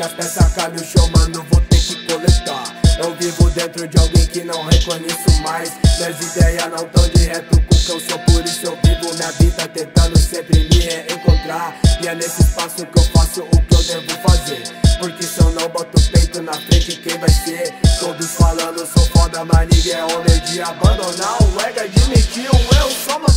Minhas peças caem no chão, mano, vou ter que coletar. Eu vivo dentro de alguém que não reconheço mais. Minhas ideias não tão direto reto com que eu sou Por isso eu vivo minha vida tentando sempre me reencontrar. E é nesse espaço que eu faço o que eu devo fazer. Porque se eu não boto o peito na frente, quem vai ser? Todos falando, sou foda, mas ninguém é homem de abandonar. O ego é admitiu, eu eu só não